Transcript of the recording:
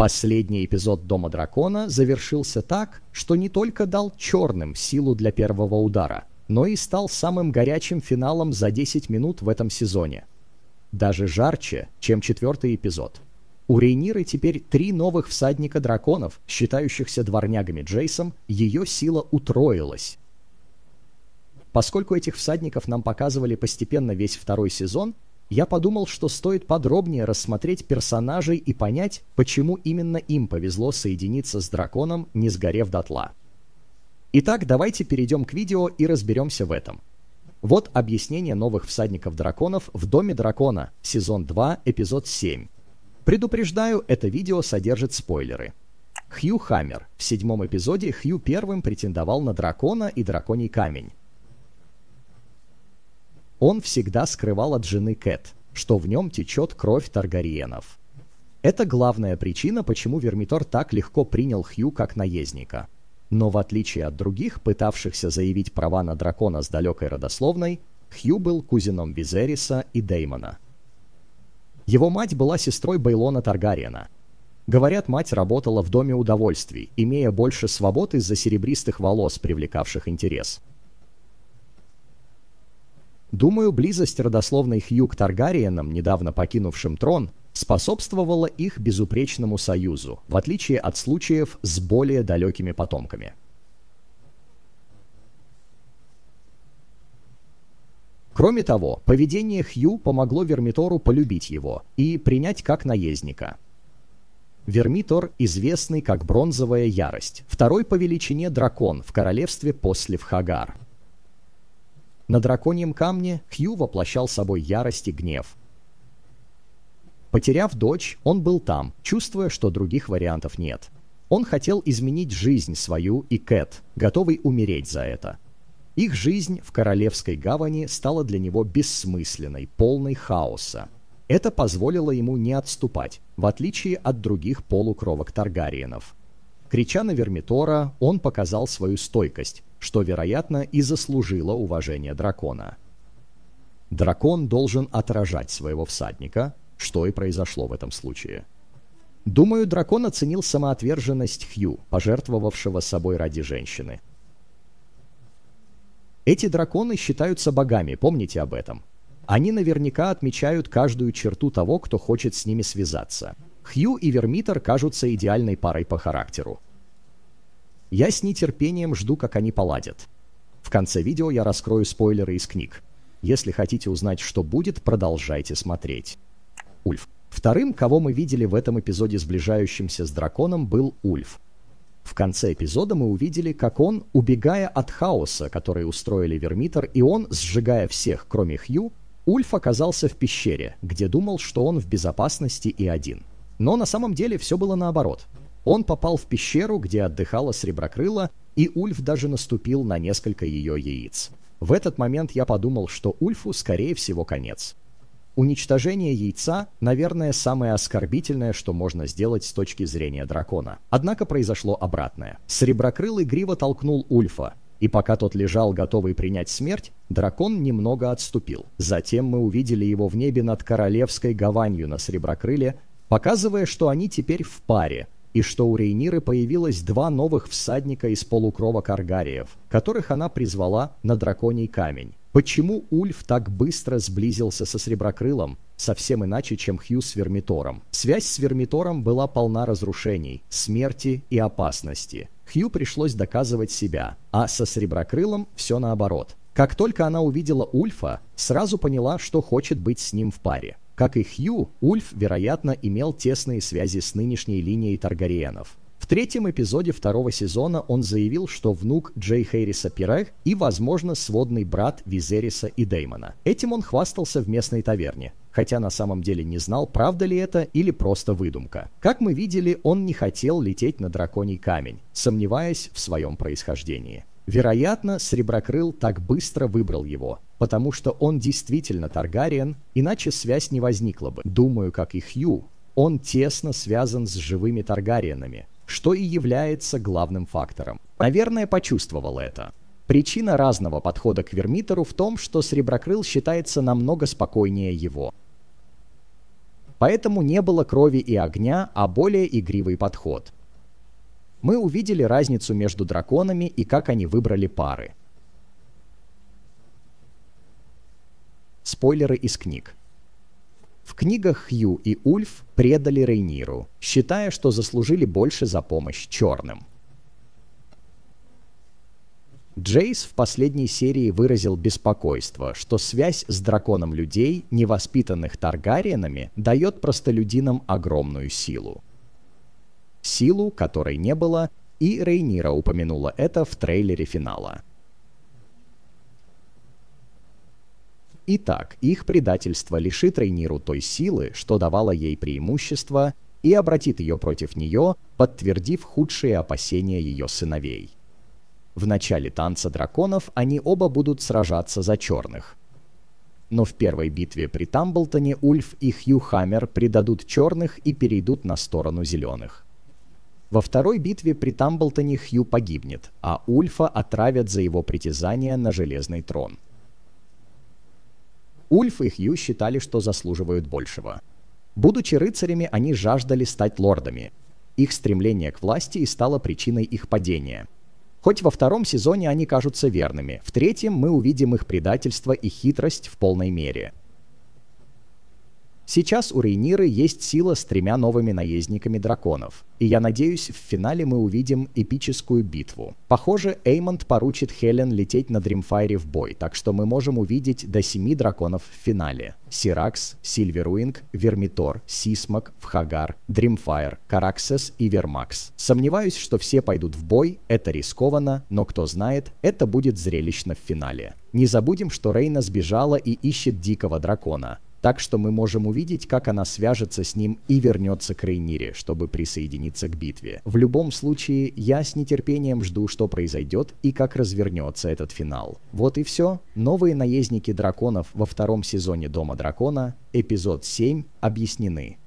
Последний эпизод Дома Дракона завершился так, что не только дал черным силу для первого удара, но и стал самым горячим финалом за 10 минут в этом сезоне. Даже жарче, чем четвертый эпизод. У Рейниры теперь три новых всадника драконов, считающихся дворнягами Джейсом, ее сила утроилась. Поскольку этих всадников нам показывали постепенно весь второй сезон, я подумал, что стоит подробнее рассмотреть персонажей и понять, почему именно им повезло соединиться с драконом, не сгорев дотла. Итак, давайте перейдем к видео и разберемся в этом. Вот объяснение новых всадников драконов в Доме дракона, сезон 2, эпизод 7. Предупреждаю, это видео содержит спойлеры. Хью Хаммер. В седьмом эпизоде Хью первым претендовал на дракона и драконий камень. Он всегда скрывал от жены Кэт, что в нем течет кровь Таргариенов. Это главная причина, почему Вермитор так легко принял Хью как наездника. Но в отличие от других, пытавшихся заявить права на дракона с далекой родословной, Хью был кузеном Визериса и Деймона. Его мать была сестрой Бейлона Таргариена. Говорят, мать работала в Доме удовольствий, имея больше свобод из-за серебристых волос, привлекавших интерес. Думаю, близость родословной Хью к Таргариенам, недавно покинувшим трон, способствовала их безупречному союзу, в отличие от случаев с более далекими потомками. Кроме того, поведение Хью помогло Вермитору полюбить его и принять как наездника. Вермитор, известный как Бронзовая Ярость, второй по величине дракон в королевстве после Вхагар – на драконьем камне Хью воплощал собой ярость и гнев. Потеряв дочь, он был там, чувствуя, что других вариантов нет. Он хотел изменить жизнь свою и Кэт, готовый умереть за это. Их жизнь в Королевской гавани стала для него бессмысленной, полной хаоса. Это позволило ему не отступать, в отличие от других полукровок Таргариенов. Крича на Вермитора, он показал свою стойкость, что, вероятно, и заслужило уважение дракона. Дракон должен отражать своего всадника, что и произошло в этом случае. Думаю, дракон оценил самоотверженность Хью, пожертвовавшего собой ради женщины. Эти драконы считаются богами, помните об этом. Они наверняка отмечают каждую черту того, кто хочет с ними связаться. Хью и Вермитер кажутся идеальной парой по характеру. Я с нетерпением жду, как они поладят. В конце видео я раскрою спойлеры из книг. Если хотите узнать, что будет, продолжайте смотреть. Ульф. Вторым, кого мы видели в этом эпизоде сближающимся с драконом, был Ульф. В конце эпизода мы увидели, как он, убегая от хаоса, который устроили Вермитер, и он, сжигая всех, кроме Хью, Ульф оказался в пещере, где думал, что он в безопасности и один. Но на самом деле все было наоборот. Он попал в пещеру, где отдыхала Среброкрыла, и Ульф даже наступил на несколько ее яиц. В этот момент я подумал, что Ульфу, скорее всего, конец. Уничтожение яйца, наверное, самое оскорбительное, что можно сделать с точки зрения дракона. Однако произошло обратное. Среброкрылый гриво толкнул Ульфа, и пока тот лежал, готовый принять смерть, дракон немного отступил. Затем мы увидели его в небе над королевской гаванью на Среброкрыле, показывая, что они теперь в паре, и что у Рейниры появилось два новых всадника из полукровок Аргариев, которых она призвала на драконий камень. Почему Ульф так быстро сблизился со Среброкрылом, совсем иначе, чем Хью с Вермитором? Связь с Вермитором была полна разрушений, смерти и опасности. Хью пришлось доказывать себя, а со Среброкрылом все наоборот. Как только она увидела Ульфа, сразу поняла, что хочет быть с ним в паре. Как и Хью, Ульф, вероятно, имел тесные связи с нынешней линией Таргариенов. В третьем эпизоде второго сезона он заявил, что внук Джей Хэрриса Пирех и, возможно, сводный брат Визериса и Деймона. Этим он хвастался в местной таверне, хотя на самом деле не знал, правда ли это или просто выдумка. Как мы видели, он не хотел лететь на драконий камень, сомневаясь в своем происхождении. Вероятно, Среброкрыл так быстро выбрал его, потому что он действительно Таргариен, иначе связь не возникла бы. Думаю, как и Хью, он тесно связан с живыми Таргариенами, что и является главным фактором. Наверное, почувствовал это. Причина разного подхода к Вермитору в том, что Среброкрыл считается намного спокойнее его. Поэтому не было крови и огня, а более игривый подход. Мы увидели разницу между драконами и как они выбрали пары. Спойлеры из книг. В книгах Хью и Ульф предали Рейниру, считая, что заслужили больше за помощь черным. Джейс в последней серии выразил беспокойство, что связь с драконом людей, невоспитанных Таргариенами, дает простолюдинам огромную силу. Силу, которой не было, и Рейнира упомянула это в трейлере финала. Итак, их предательство лишит Рейниру той силы, что давало ей преимущество, и обратит ее против нее, подтвердив худшие опасения ее сыновей. В начале танца драконов они оба будут сражаться за черных. Но в первой битве при Тамблтоне Ульф и Хью Хаммер предадут черных и перейдут на сторону зеленых. Во второй битве при Тамблтоне Хью погибнет, а Ульфа отравят за его притязание на Железный трон – Ульф и Хью считали, что заслуживают большего. Будучи рыцарями, они жаждали стать лордами. Их стремление к власти и стало причиной их падения. Хоть во втором сезоне они кажутся верными, в третьем мы увидим их предательство и хитрость в полной мере – Сейчас у Рейниры есть сила с тремя новыми наездниками драконов, и я надеюсь, в финале мы увидим эпическую битву. Похоже, Эймонд поручит Хелен лететь на Дримфайре в бой, так что мы можем увидеть до семи драконов в финале. Сиракс, Сильверуинг, Вермитор, Сисмок, Вхагар, Дримфайр, Караксес и Вермакс. Сомневаюсь, что все пойдут в бой, это рискованно, но кто знает, это будет зрелищно в финале. Не забудем, что Рейна сбежала и ищет дикого дракона. Так что мы можем увидеть, как она свяжется с ним и вернется к Рейнире, чтобы присоединиться к битве. В любом случае, я с нетерпением жду, что произойдет и как развернется этот финал. Вот и все. Новые наездники драконов во втором сезоне Дома Дракона, эпизод 7, объяснены.